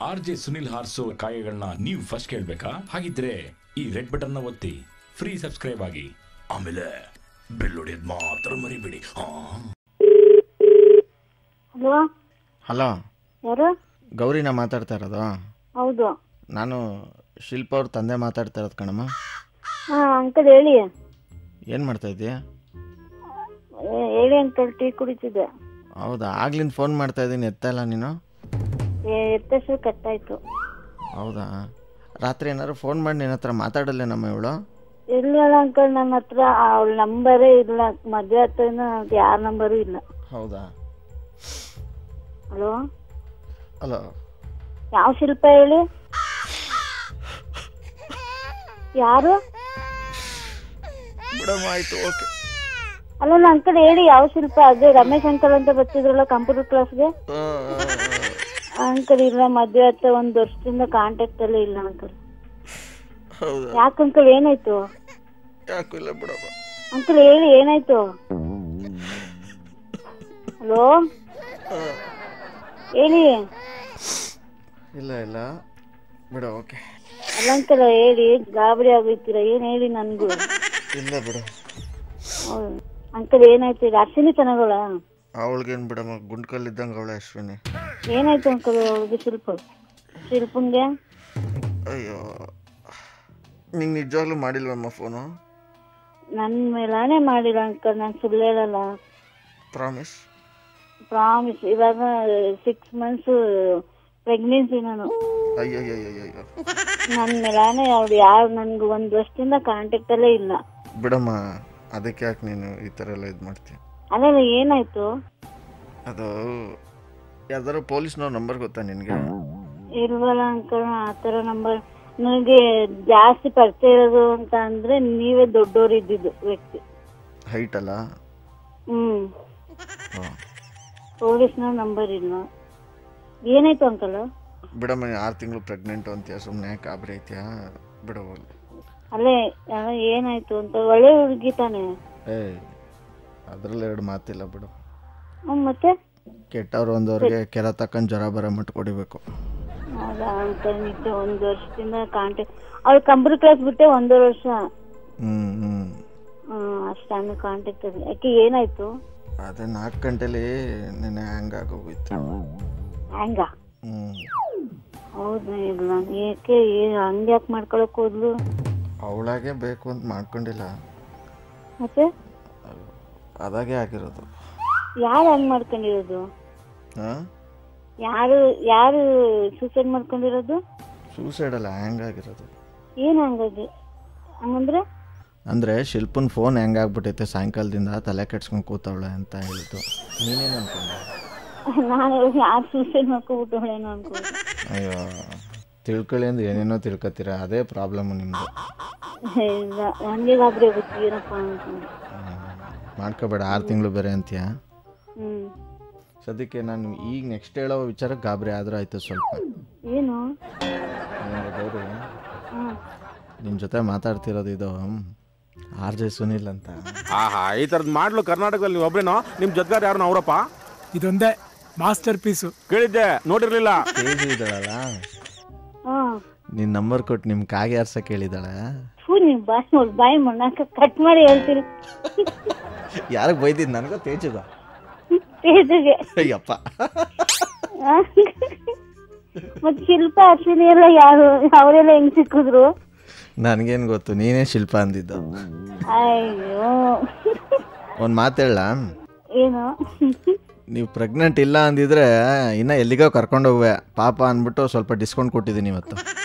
R J Sunil ಹಾರ್ಸೋ ಕಾಯಗಳನ್ನ ನೀವು ಫಸ್ಟ್ ಕೇಳಬೇಕಾ? ಹಾಗಿದ್ರೆ ಈ ರೆಡ್ ಬಟನ್ನ ಒತ್ತಿ ಫ್ರೀ ಸಬ್ಸ್ಕ್ರೈಬ್ ಆಗಿ. ಆಮೇಲೆ ಬೆಲ್ ಹೊಡೆಯೋದ್ ಮಾತ್ರ ಮರಿಬೇಡಿ. ಹಾ ಹಲೋ? ಹಲೋ? ಯಾರು? ಗೌರಿನ ಮಾತಾಡ್ತಾ ಇರೋದು. ಹೌದು. ನಾನು ಶಿಲ್ಪ ಅವ್ರ ತಂದೆ ಮಾತಾಡ್ತಾ ಇರೋದು ಕಣಮ್ಮ. ಹಾಂ ಅಂಕಲ್ ಹೇಳಿ. ಏನು ಮಾಡ್ತಾ ಇದೀಯ ಏ- ಹೇಳಿ ಅಂಕಲ್ ಟೀ ಕುಡಿತಿದ್ದೆ. ಹೌದಾ? ಆಗ್ಲಿಂದ ಫೋನ್ ಮಾಡ್ತಾ ಇದ್ದೀನಿ ಎತ್ತ ಇಲ್ಲ ನೀನು ಎತ್ತಷ್ಟು ಕಟ್ಟಾಯ್ತು. ಹೌದಾ? ರಾತ್ರಿ ಏನಾದ್ರು ಫೋನ್ ಮಾಡಿ ನಿನ್ನ ಹತ್ರ ಮಾತಾಡಲ್ಲ ನಮ್ಮ ಇವಳು? ಇಲ್ಲ ಅಂಕಲ್ ನನ್ನ ಹತ್ರ ಅವಳ ನಂಬರೇ ಇಲ್ಲ. ಮದುವೆ ಹತ್ರ ಯಾರ ನಂಬರು ಇಲ್ಲ. ಹೌದಾ? ಹಲೋ ಹಲೋ ಯಾವ ಶಿಲ್ಪ ಹೇಳಿ? ಯಾರು? ಆಯಿತು ಓಕೆ ಅಲ್ಲ ಅಂಕಲ್ ಹೇಳಿ ಯಾವ ಶಿಲ್ಪ? ಅದೇ ರಮೇಶ್ ಅಂಕಲ್ ಅಂತ ಬರ್ತಿದ್ರಲ್ಲ ಕಂಪ್ಯೂಟರ್ ಕ್ಲಾಸ್ಗೆ ಅಂಕಲ್ ಇಲ್ಲ ಮದ್ವೆ ಹತ್ರ ಒಂದ್ ವರ್ಷದಿಂದ ಕಾಂಟ್ಯಾಕ್ಟ್ ಅಲ್ಲೇ ಇಲ್ಲ ಅಂಕಲ್. ಹೌದಾ? ಯಾಕೆ ಅಂಕಲ್ ಏನಾಯ್ತು? ಯಾಕೂ ಇಲ್ಲ ಅಂಕಲ್ ಹೇಳಿ ಏನಾಯ್ತು? ಹಲೋ? ಹೇಳಿ. ಇಲ್ಲ ಇಲ್ಲ. ಬಿಡು ಓಕೆ. ಅಲ್ಲ ಅಂಕಲ್ ಹೇಳಿ ಗಾಬರಿ ಆಗೋಯ್ತೀರ ಏನ್ ಹೇಳಿ ನನ್ಗೂ? ಇಲ್ಲ ಬಿಡು. ಅಂಕಲ್ ಏನಾಯ್ತು? ಅಶ್ವಿನಿ ಚೆನ್ನಾಗಲ್ಲ ಅವಳಿಗೇನು ಬಿಡಮ್ಮ ಗುಂಡ್ಕಲ್ಲಿದ್ದಂಗೆ ಅವಳೆ ಅಶ್ವಿನಿ. ಏನಾಯ್ತು ಅಂಕಲ್ ಅವ್ರಿಗೆ ಶಿಲ್ಪ? ಶಿಲ್ಪಂಗೆ? ಅಯ್ಯೋ. ನಿಂಗೆ ನಿಜವಾಗ್ಲೂ ಮಾಡಿಲ್ವಮ್ಮ ಫೋನು? ನನ್ನ ಮೇಲಾನೆ ಮಾಡಿಲ್ಲ ಅಂಕಲ್ ನಾನು ಸುಳ್ಳು ಹೇಳಲ್ಲ. ಪ್ರಾಮಿಸ್ ಪ್ರಾಮಿಸ್ ಇವಾಗ ಸಿಕ್ಸ್ ಮಂತ್ಸ್ ಪ್ರೆಗ್ನೆನ್ಸಿ ನಾನು. ಅಯ್ಯಯ್ಯಯ್ಯಯ್ಯೋ ನನ್ ಮೇಲಾನೆ ಅವ್ರು ಯಾರು ನನ್ಗೆ ಒಂದ್ ವರ್ಷದಿಂದ ಕಾಂಟ್ಯಾಕ್ಟ್ ಅಲ್ಲೇ ಇಲ್ಲ. ಬಿಡಮ್ಮ ಅದಕ್ಕೆ ಯಾಕೆ ನೀನು ಈ ಥರ ಎಲ್ಲ ಇದು ಮಾಡ್ತೀಯ ಅಲ್ಲ ಏನಾಯ್ತು? ಅದು ಯಾವ್ದಾದ್ರು ಪೊಲೀಸ್ನವ್ರ ನಂಬರ್ ಗೊತ್ತಾ ನಿನ್ಗೆ? ಇಲ್ವಲ್ಲ ಅಂಕಲ್ ಆತರ ನಂಬರ್ ನನಗೆ ಜಾಸ್ತಿ ಪರಿಚಯ ಇರೋದು ಅಂತ ಅಂದ್ರೆ ನೀವೇ ದೊಡ್ಡೋರು ಇದ್ದಿದ್ದು ವ್ಯಕ್ತಿ. ಹೈಟ್ ಅಲ್ಲ? ಹ್ಮ್. ಪೊಲೀಸ್ನವ್ರ ಪೊಲೀಸ್ನ ನಂಬರ್ ಇಲ್ಲ. ಏನಾಯ್ತು ಅಂಕಲ್? ಬಿಡಮ್ಮ ಆರು ತಿಂಗಳು ಪ್ರೆಗ್ನೆಂಟು ಅಂತೀಯ ಸುಮ್ಮನೆ ಕಾಬ್ರಿ ಐತಿಯಾ ಬಿಡು. ಅಲ್ಲೇ ಏನಾಯ್ತು ಅಂತ? ಒಳ್ಳೆ ಹುಡುಗಿ ತಾನೆ. ಏ ಅದ್ರಲ್ಲಿ ಎರಡು ಮಾತಿಲ್ಲ ಬಿಡು. ಮತ್ತೆ? ಕೆಟ್ಟವ್ರು ಒಂದವ್ರಿಗೆ ಕೆರ ತಕ್ಕಂಡು ಜ್ವರ ಬರೋ ಮಟ್ಟ ಕೊಡಿಬೇಕು. ಹೌದಾ? ಅಂಕಲ್ ನಿಜ ಒಂದು ವರ್ಷದಿಂದ ಕಾಂಟ್ಯಾಕ್ಟ್ ಅವ್ಳು ಕಂಪ್ಯೂಟರ್ ಕ್ಲಾಸ್ ಬಿಟ್ಟೆ ಒಂದೂವರೆ ವರ್ಷ. ಹ್ಞೂ ಹ್ಮ್. ಅಷ್ಟು ಆಮೇಲೆ ಕಾಂಟ್ಯಾಕ್ಟ್ ಅಲ್ಲಿ ಯಾಕೆ ಏನಾಯ್ತು? ಅದೇ ನಾಲ್ಕು ಗಂಟೆಲಿ ನೆನೆ ಹಂಗಾಗೋಗಿತ್ತು ಹ್ಯಾಂಗ ಹ್ಞೂ ಹೌದಾ ಇಲ್ಲ ಏಕೆ ಹಂಗ್ ಯಾಕೆ ಮಾಡ್ಕೊಳಕ್ ಹೋದ್ಲು? ಅವಳಾಗೆ ಬೇಕು ಅಂತ ಮಾಡ್ಕೊಂಡಿಲ್ಲ. ಮತ್ತೆ? ಅದಾಗೆ ಆಗಿರೋದು. ಯಾರು ಹಂಗ್ ಮಾಡ್ಕೊಂಡಿರೋದು? ಯಾರು ಯಾರು ಸೂಸೈಡ್ ಮಾಡ್ಕೊಂಡಿರೋದು? ಸೂಸೈಡ್ ಅಲ್ಲ ಹ್ಯಾಂಗ್ ಆಗಿರೋದು. ಏನ್ ಹಂಗಾಗಿ ಹಂಗಂದ್ರೆ? ಅಂದ್ರೆ ಶಿಲ್ಪನ್ ಫೋನ್ ಹೆಂಗ್ ಆಗ್ಬಿಟ್ಟೈತೆ ಸಾಯಂಕಾಲದಿಂದ ತಲೆ ಕೆಡ್ಸ್ಕೊಂಡ್ ಕೂತವಳೆ ಅಂತ ಹೇಳಿದ್ದು. ನೀನೇನು ಅನ್ಕೊಂಡೆ? ನಾನು ಯಾರು ಸೂಸೈಡ್ ಮಾಡ್ಕೊಬಿಟ್ಟವಳೇನೋ ಅನ್ಕೊಂಡು. ಅಯ್ಯೋ ತಿಳ್ಕೊಳ್ಳಿ ಅಂದ್ರೆ ಏನೇನೋ ತಿಳ್ಕೊತೀರ ಅದೇ ಪ್ರಾಬ್ಲಮ್ ನಿಮ್ದು. ನನಗೆ ಗಾಬರಿ ಆಗುತ್ತೆ ಏನಪ್ಪ ಮಾಡ್ಕೋಬೇಡ ಆರು ತಿಂಗಳು ಬೇರೆ ಅಂತೀಯ? ಸದ್ಯಕ್ಕೆ ನಾನು ಈಗ ನೆಕ್ಸ್ಟ್ ಹೇಳೋ ವಿಚಾರ ಗಾಬರಿ ಆದ್ರೆ ಆಯ್ತು ಸ್ವಲ್ಪ. ಏನು? ನಿಮ್ಮ ಜೊತೆ ಮಾತಾಡ್ತಿರೋದು ಇದು ಆರ್ ಜೆ ಸುನಿಲ್ ಅಂತ. ಆಹಾ ಈ ಥರದ್ದು ಮಾಡ್ಲು ಕರ್ನಾಟಕದಲ್ಲಿ ನೀವು ಒಬ್ಬರೇನೋ ನಿಮ್ಮ ಜೊತೆಗಾರ ಯಾರು ಅವರಪ್ಪ ಇದೊಂದೇ ಮಾಸ್ಟರ್ ಪೀಸು. ಕೇಳಿದ್ದೆ ನೋಡಿರ್ಲಿಲ್ಲ. ತೇಜು ಇದ್ದಾಳಲ್ಲ ಹ್ಮ್ ನಿನ್ನ ನಂಬರ್ ಕೊಟ್ಟು ನಿಮ್ಮ ಕಾಗೆ ಯಾರ್ಸ ಕೇಳಿದ್ದಾಳೆ ಫೂ ನೀವ್ ಬಾಯ್ ನೋಡಿ ಬಾಯಿ ಮಣ್ಣಾಕ ಕಟ್ ಮಾಡಿ ಹೇಳ್ತೀರಿ. ಯಾರಿಗೆ ಬೈದಿದ್ದು ನನಗೆ ತೇಜುಗ. ತೇಜುಗೆ ಅಯ್ಯಪ್ಪ ಮತ್ ಶಿಲ್ಪ ಅಶ್ವಿನಿ ಎಲ್ಲ ಯಾರು ಅವರೆಲ್ಲ ಹೆಂಗ್ ಸಿಕ್ಕಿದ್ರು? ನನಗೇನು ಗೊತ್ತು ನೀನೇ ಶಿಲ್ಪ ಅಂದಿದ್ದು. ಅಯ್ಯೋ. ಒಂದು ಮಾತೇಳ ಏನು? ನೀವು ಪ್ರೆಗ್ನೆಂಟ್ ಇಲ್ಲ ಅಂದಿದ್ರೆ ಇನ್ನ ಎಲ್ಲಿಗೋ ಕರ್ಕೊಂಡು ಹೋಗುವೆ. ಪಾಪ ಅಂದ್ಬಿಟ್ಟು ಸ್ವಲ್ಪ ಡಿಸ್ಕೌಂಟ್ ಕೊಟ್ಟಿದ್ದೀನಿ ಇವತ್ತು.